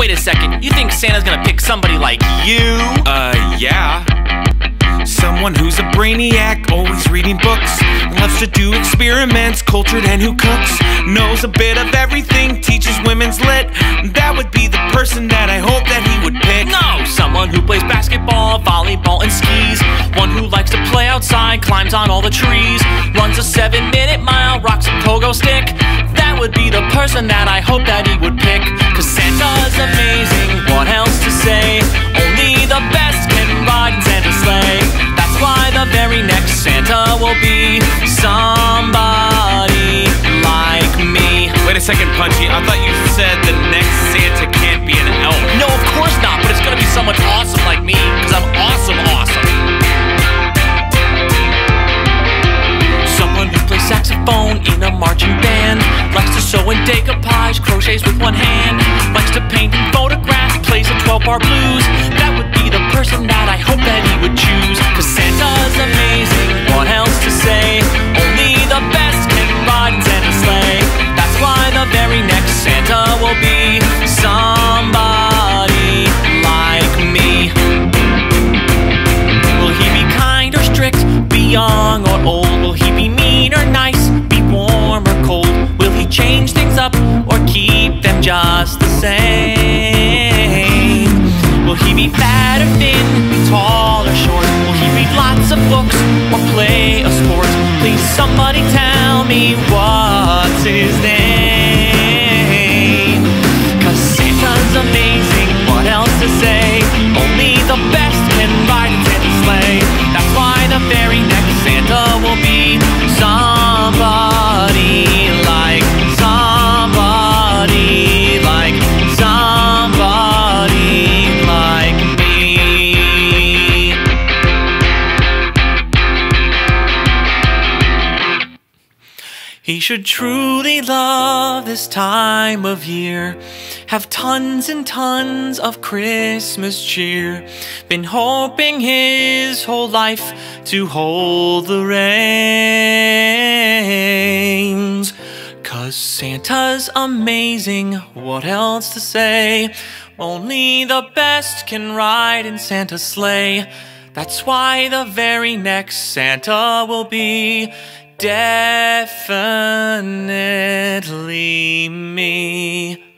Wait a second, you think Santa's gonna pick somebody like you? Uh, yeah. Someone who's a brainiac, always reading books, loves to do experiments, cultured and who cooks, knows a bit of everything, teaches women's lit. That would be the person that I hope that he would pick. No, someone who plays basketball, volleyball, and skis. One who likes to play outside, climbs on all the trees, runs a seven minute mile, rocks a pogo stick. That would be the person that I hope be somebody like me. Wait a second, Punchy. I thought you said the next Santa can't be an elf. No, of course not, but it's gonna be someone awesome like me, because I'm awesome, awesome. Someone who plays saxophone in a marching band, likes to sew and decoupage, crochets with one hand, likes to paint and photograph, plays a 12 bar blues. That would be the person that I hope that he would choose, cause Santa's amazing, He should truly love this time of year. Have tons and tons of Christmas cheer. Been hoping his whole life to hold the reins. Cause Santa's amazing, what else to say? Only the best can ride in Santa's sleigh. That's why the very next Santa will be definitely me.